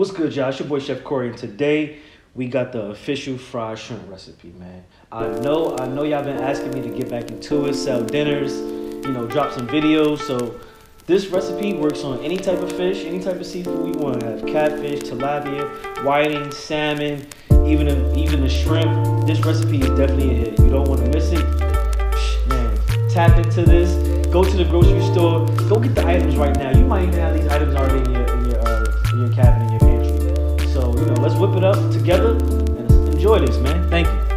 What's good, y'all? It's your boy Chef Corey, and today we got the official fried shrimp recipe, man. I know, I know y'all been asking me to get back into it, sell dinners, you know, drop some videos. So this recipe works on any type of fish, any type of seafood we want to have: catfish, tilapia, whiting, salmon, even a, even the shrimp. This recipe is definitely a hit. You don't want to miss it, man. Tap into this. Go to the grocery store. Go get the items right now. You might even have these items together and enjoy this, man. Thank you.